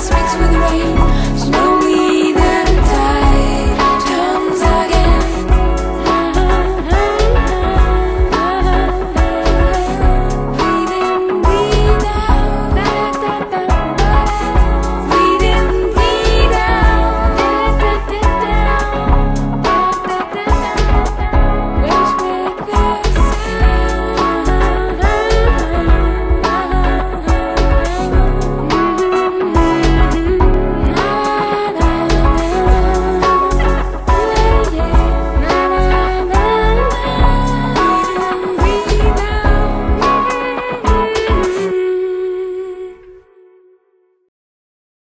specks with rain.